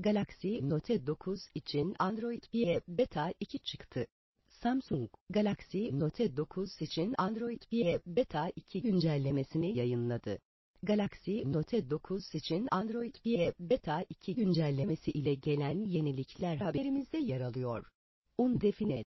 Galaxy Note 9 için Android Pie Beta 2 çıktı. Samsung, Galaxy Note 9 için Android Pie Beta 2 güncellemesini yayınladı. Galaxy Note 9 için Android Pie Beta 2 güncellemesi ile gelen yenilikler haberimizde yer alıyor. Undefined.